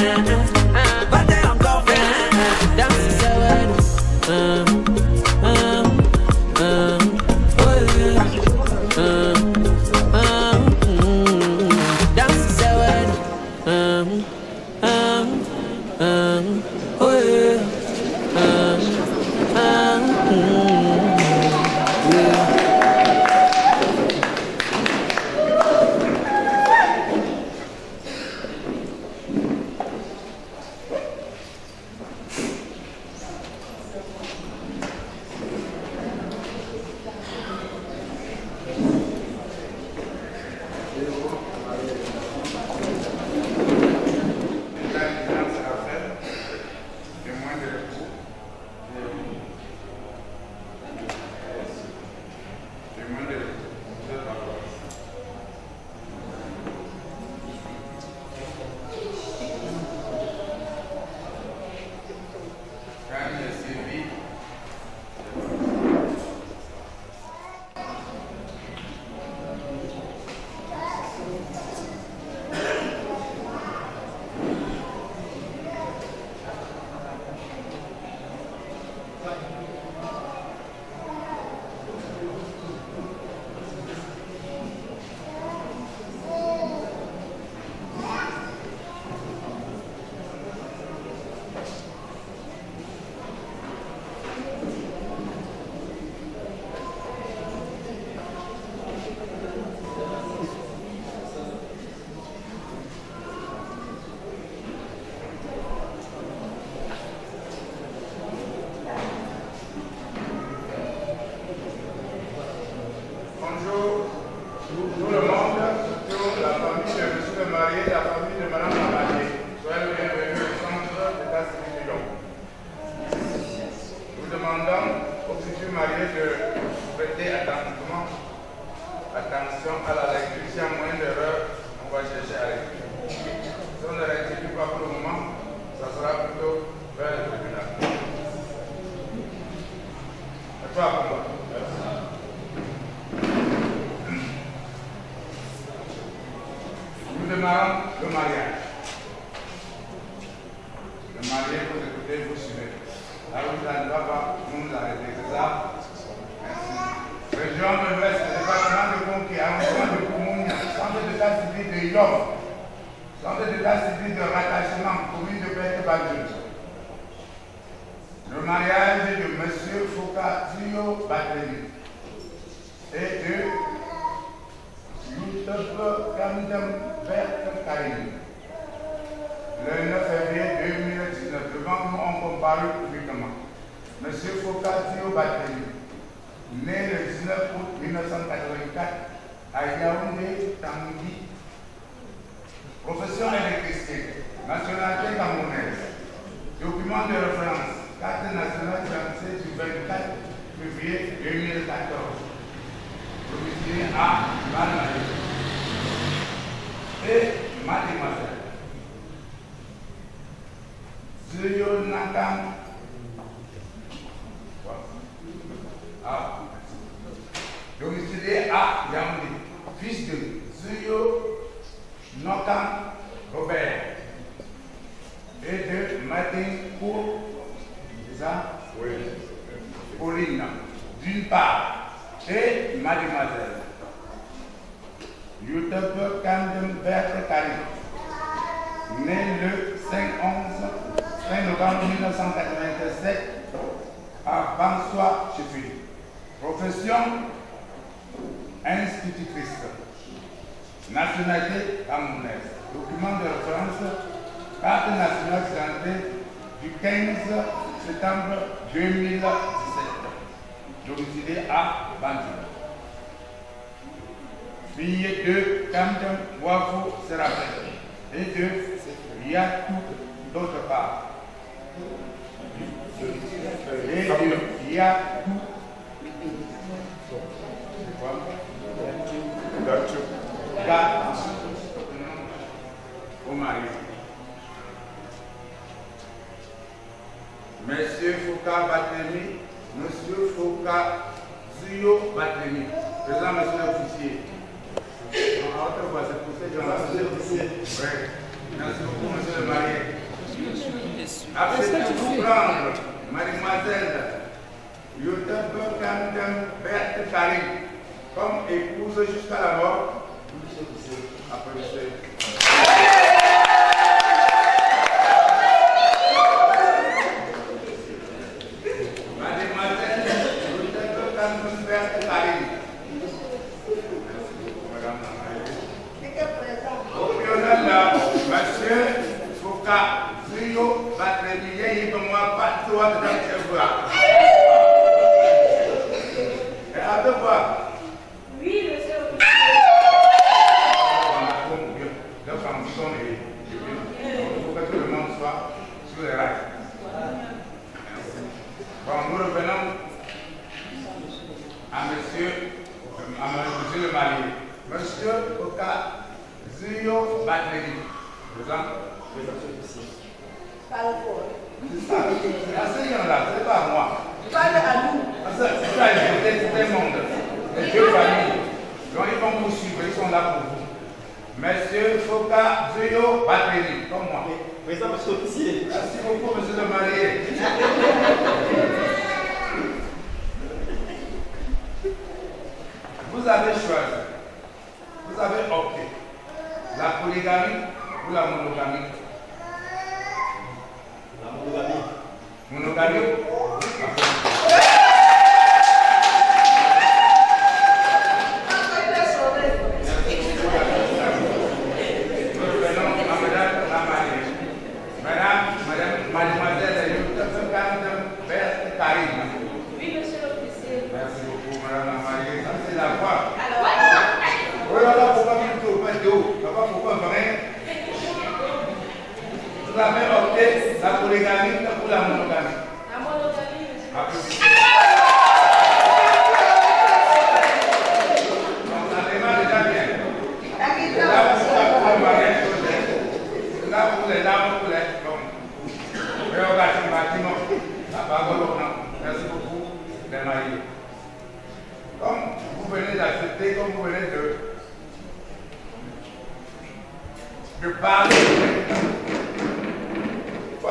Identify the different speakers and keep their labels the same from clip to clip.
Speaker 1: da da da Uno. Foucault Bateli et de Youssef Kandem Bert. Le 9 février 2019, devant nous, on comparu publiquement. M. Focatio Bateli, né le 19 août 1984 à Yaoundé, Tanguy. Profession électricité, nationalité camerounaise. Document de référence, carte nationale financée du 24 février 2014 domicile à Malmarie. Et mademoiselle, Zuyo Nakam, ah, domicile à Yaoundé, fils de Zuyo Nakam Robert et de Martin Pour, Oui. Pauline, d'une part et mademoiselle Youtube Kandenberg Karim, né le 5, 11, 5 novembre 1987 à Bansois, Sheffield. Profession institutrice. Nationalité camerounaise. Document de référence, carte nationale santé du 15 septembre 2017 domicilié à Bandung. Fille de Kamdem Wafo Serapet et de Yatou d'autre part. Et de Yatou. Au. Monsieur Foucault Batemi, Monsieur Foucault Zio Batemi. Présent, monsieur l'officier. En haute voix, c'est pour. Monsieur. Merci beaucoup, monsieur le marié. Acceptez de vous prendre, mademoiselle Yotepe Kantem Berthe Karim, comme épouse jusqu'à la mort. Après, monsieur.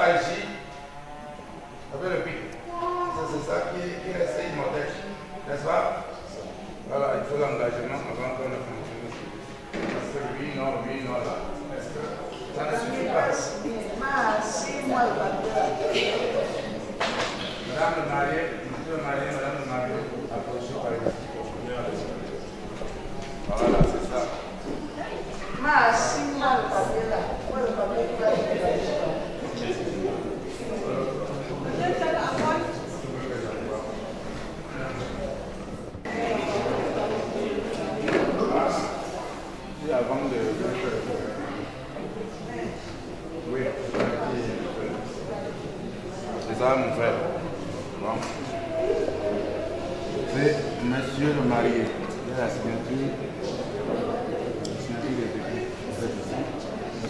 Speaker 1: paesi davvero
Speaker 2: piccoli.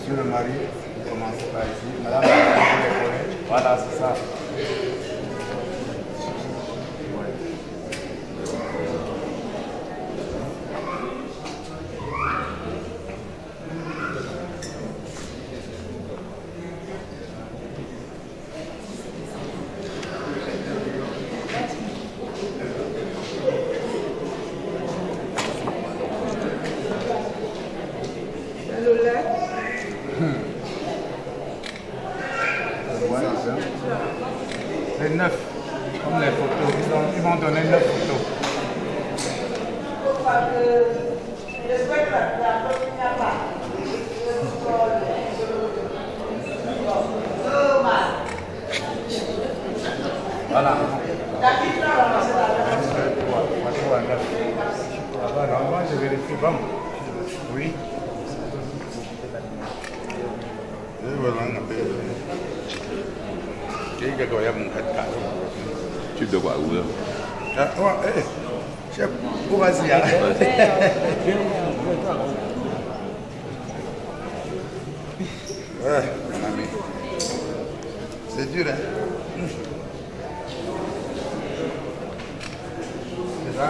Speaker 2: Monsieur
Speaker 1: le mari, vous commencez par ici. Madame, voilà, c'est ça. Ah bah, normalement, je vérifie. Bon. Oui. Et voilà, on je. Euh,
Speaker 3: tu
Speaker 1: Ah, ouais, eh. Chef, Ouais, mon ami. C'est dur, hein? Hmm. C'est ça.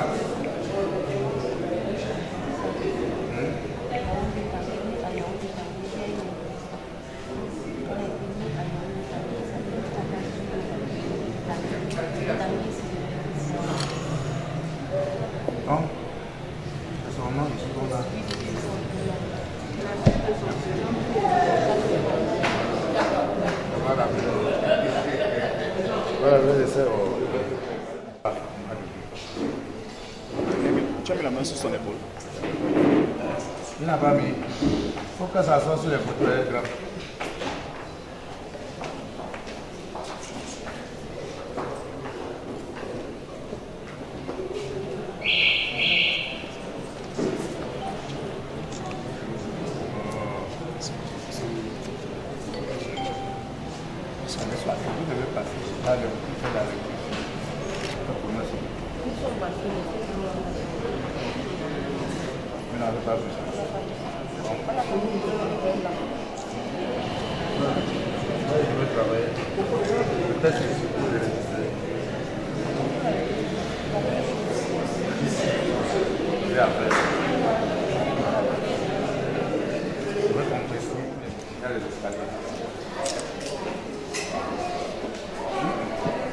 Speaker 4: Mis la main sur son épaule.
Speaker 1: Il n'a pas mis. Il faut que ça soit sur les photos.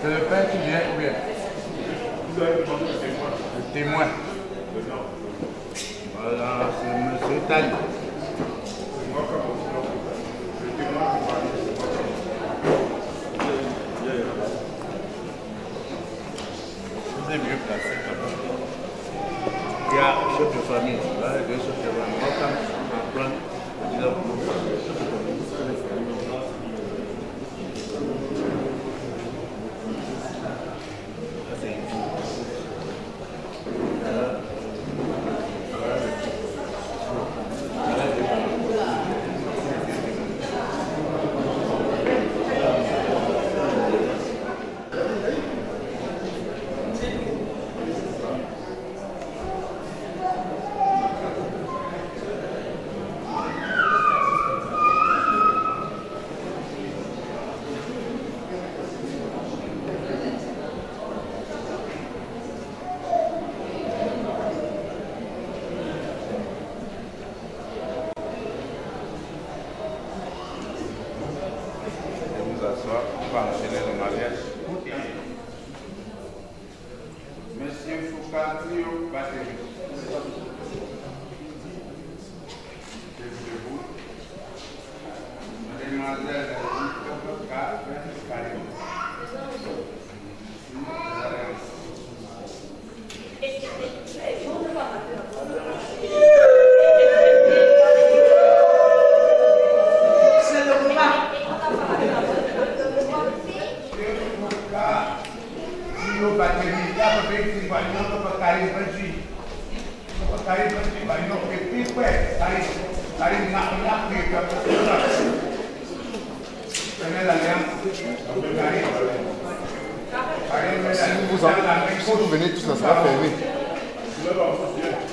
Speaker 1: C'est le père qui vient ou bien? Le témoin. Voilà, c'est M. Tali. Vous êtes mieux placé. Il y a chef de famille, il y a de famille là, chef de famille, c'est les familles. Ça, c'est une fille. Là, Et vous asseoir, on va enchaîner le mariage. Monsieur Foucault, Battery. Debout. Mademoiselle Foucault, Karim. Io batteria, capo 20 bagno per Karim Baji.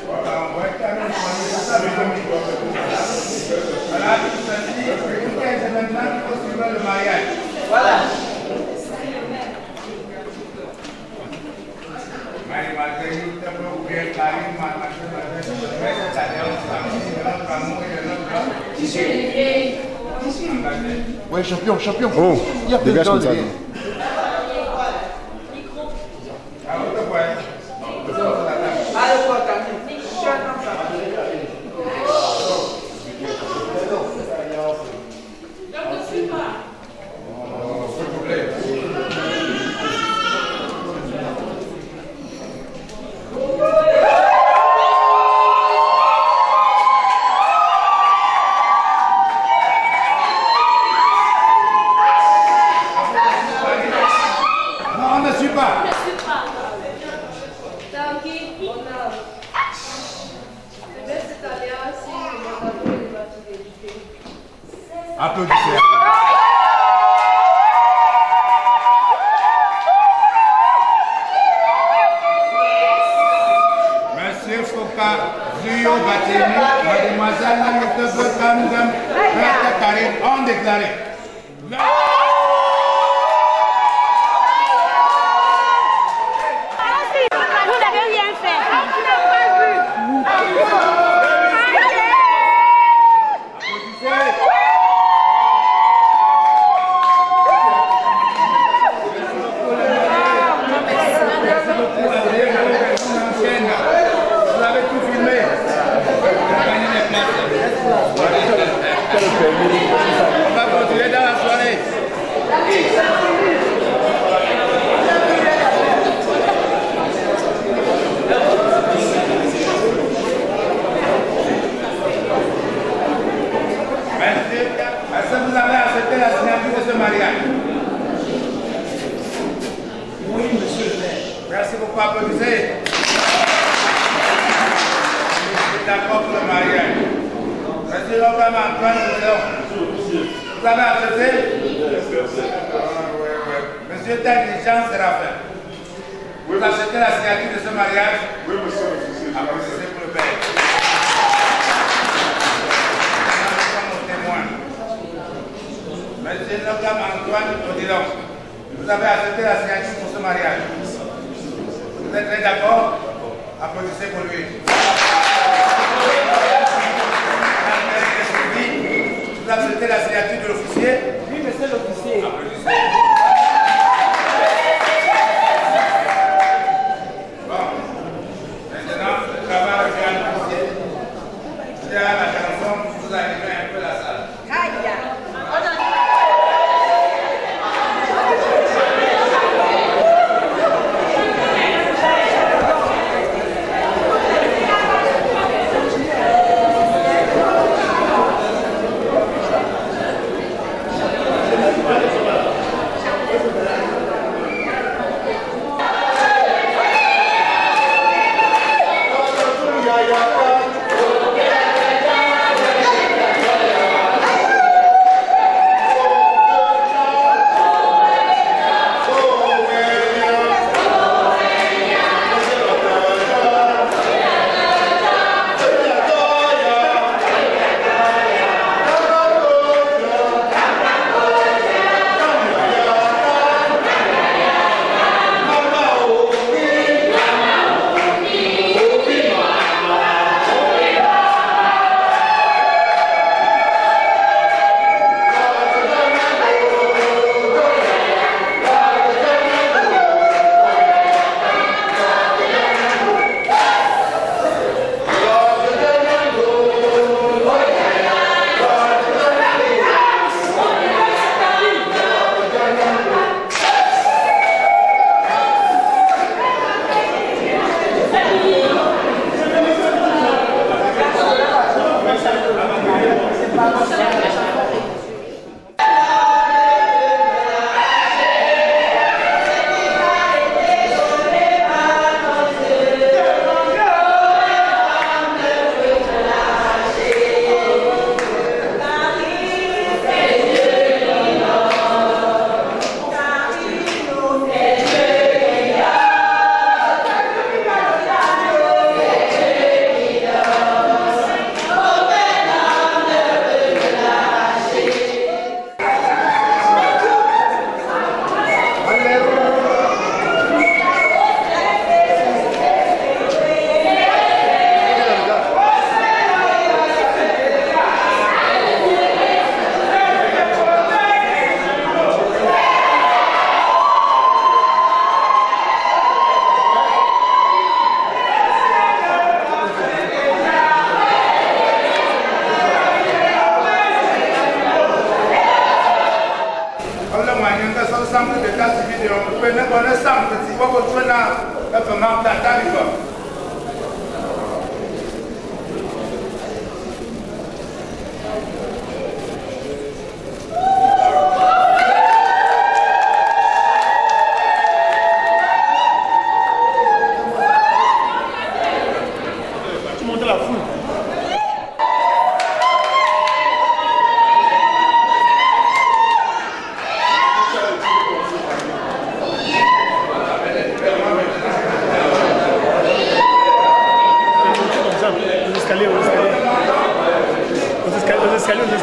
Speaker 1: Voilà, on va être à même point, ça veut dire. Voilà, tout ça dit, le week-end, c'est maintenant qu'il faut suivre le mariage. Mademoiselle, t'as pas oublié Karim, ma machin, machin, reste alliance, famille, de notre amour et de notre engagement.
Speaker 5: Ouais, champion, champion.
Speaker 3: Oh,
Speaker 5: Il y a plein de
Speaker 1: Notre-Dame Antoine Odilon, vous avez accepté la signature pour ce mariage. Vous êtes très d'accord? Applaudissez pour lui. Vous acceptez la signature de l'officier?
Speaker 6: Oui, monsieur l'officier. ai, ai.
Speaker 1: Bonne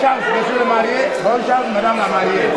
Speaker 1: chance, monsieur le marié. Bonne chance, madame la mariée.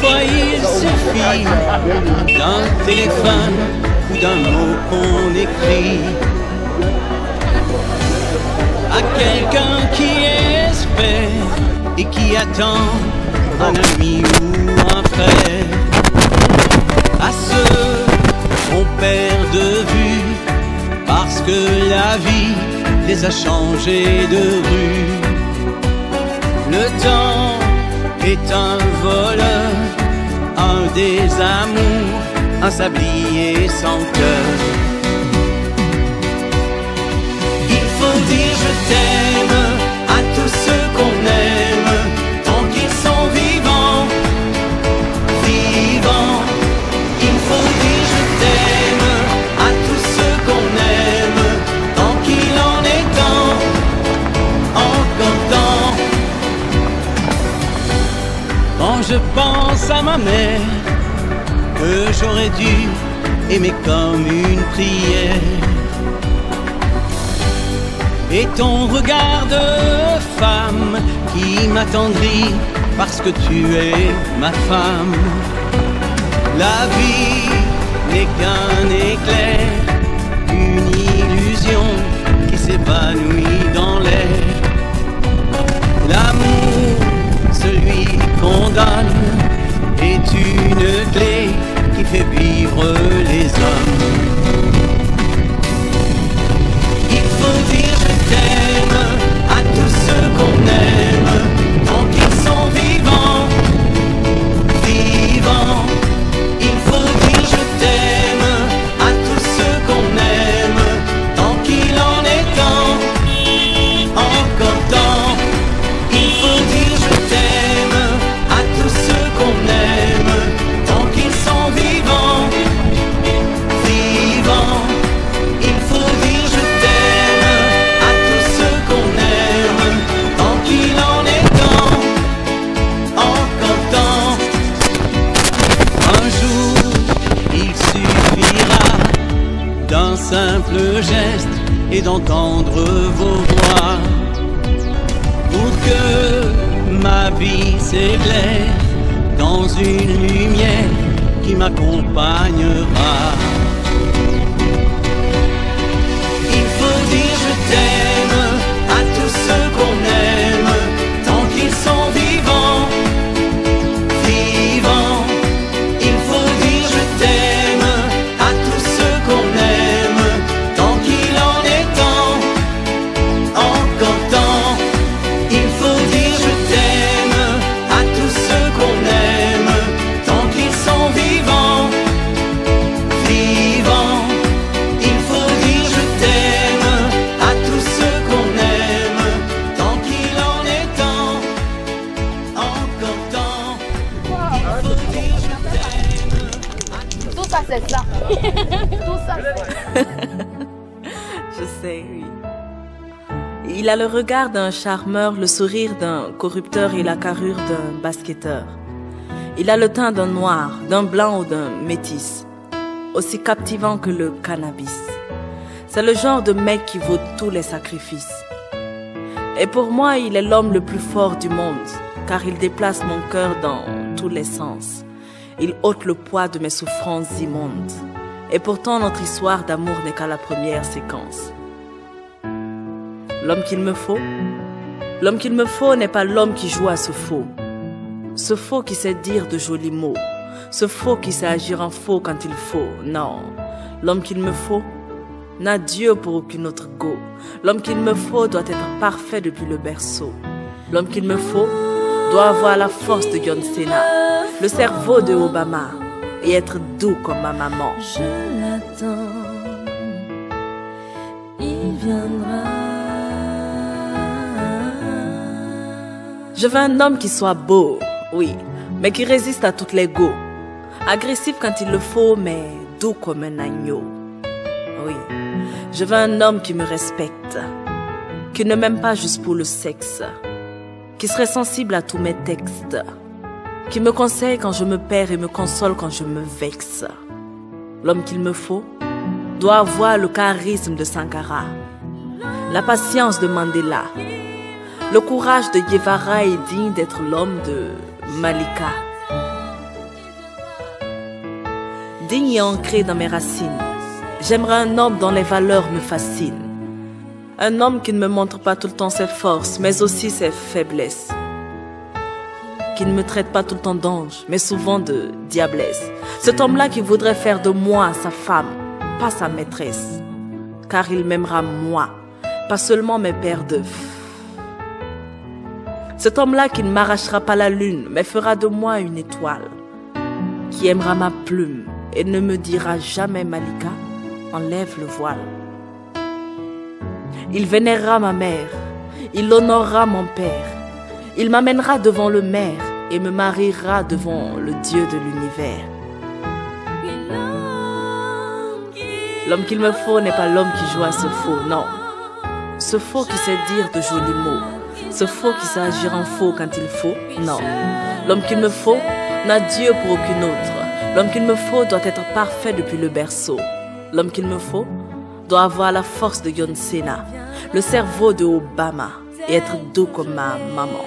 Speaker 7: Quelquefois il suffit d'un téléphone ou d'un mot qu'on écrit à quelqu'un qui espère et qui attend un ami ou un frère. À ceux qu'on perd de vue parce que la vie les a changés de rue. Le temps est un voleur, un désamour, un sablier sans cœur. Il faut dire je t'aime à tous ceux qu'on aime, tant qu'ils sont vivants, vivants. Il faut dire je t'aime à tous ceux qu'on aime, tant qu'il en est temps, encore temps. Quand je pense à ma mère, j'aurais dû aimer comme une prière. Et ton regard de femme qui m'attendrit parce que tu es ma femme. La vie n'est qu'un éclair, une illusion qui s'évanouit dans l'air. L'amour, celui qu'on donne, est une clé fait vivre les hommes.
Speaker 8: Regard d'un charmeur, le sourire d'un corrupteur et la carrure d'un basketteur. Il a le teint d'un noir, d'un blanc ou d'un métis, aussi captivant que le cannabis. C'est le genre de mec qui vaut tous les sacrifices. Et pour moi, il est l'homme le plus fort du monde, car il déplace mon cœur dans tous les sens. Il ôte le poids de mes souffrances immondes. Et pourtant, notre histoire d'amour n'est qu'à la première séquence. L'homme qu'il me faut L'homme qu'il me faut n'est pas l'homme qui joue à ce faux. Ce faux qui sait dire de jolis mots. Ce faux qui sait agir en faux quand il faut. Non. L'homme qu'il me faut n'a Dieu pour aucune autre go. L'homme qu'il me faut doit être parfait depuis le berceau. L'homme qu'il me faut doit avoir la force de John Cena, le cerveau de Obama et être doux comme ma maman.
Speaker 9: Je l'attends, il viendra.
Speaker 8: Je veux un homme qui soit beau, oui, mais qui résiste à toutes les go. Agressif quand il le faut, mais doux comme un agneau. Oui, je veux un homme qui me respecte, qui ne m'aime pas juste pour le sexe, qui serait sensible à tous mes textes, qui me conseille quand je me perds et me console quand je me vexe. L'homme qu'il me faut doit avoir le charisme de Sankara, la patience de Mandela, le courage de Guevara est digne d'être l'homme de Malika. Digne et ancré dans mes racines, j'aimerais un homme dont les valeurs me fascinent. Un homme qui ne me montre pas tout le temps ses forces, mais aussi ses faiblesses. Qui ne me traite pas tout le temps d'ange, mais souvent de diablesse. Cet homme-là qui voudrait faire de moi sa femme, pas sa maîtresse. Car il m'aimera moi, pas seulement mes pères d'œufs. Cet homme-là qui ne m'arrachera pas la lune, mais fera de moi une étoile. Qui aimera ma plume et ne me dira jamais Malika, enlève le voile. Il vénérera ma mère, il honorera mon père, il m'amènera devant le maire et me mariera devant le Dieu de l'univers. L'homme qu'il me faut n'est pas l'homme qui joue à ce faux, non. Ce faux qui sait dire de jolis mots. Ce faux qui sait agir en faux quand il faut, non. L'homme qu'il me faut n'a Dieu pour aucune autre. L'homme qu'il me faut doit être parfait depuis le berceau. L'homme qu'il me faut doit avoir la force de John Cena, le cerveau de Obama et être doux comme ma maman.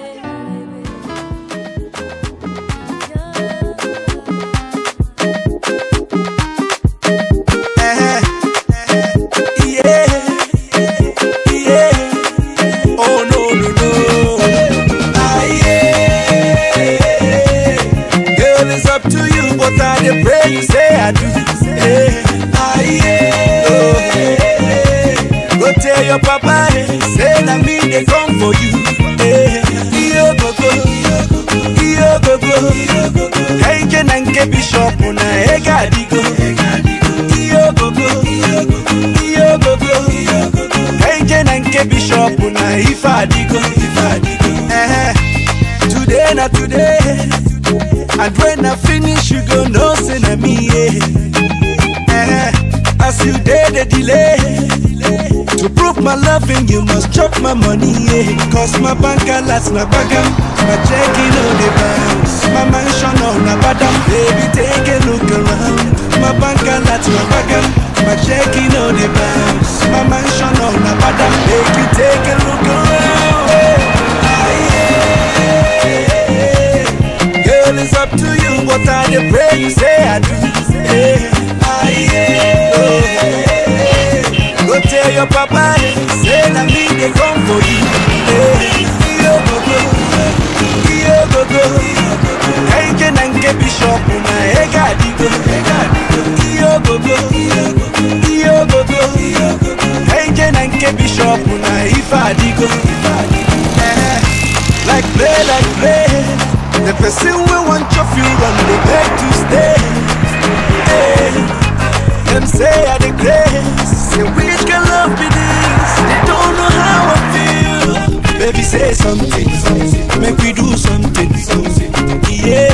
Speaker 9: Dey delay. To prove my loving, you must chop my money, yeah. Cause my bank alerts na bagam, my checking on the bounce, my mansion on a badam. Baby, take a look around. My bank alerts na bagam, my checking on the bounce, my mansion on a badam. Baby, take a look around. Ah, yeah. Girl, it's up to you, but I pray you say I do. Yeah. Tell your papa, say na me dey come for you. Eh, iyo go go, iyo go go. Kaije na nke bishop na ega. Iyo go go, iyo go go. Kaije na Like play, like play. The person we want your you run, they beg to stay. Eh, Them say I the grace. Say which say something. Make we do something. Yeah.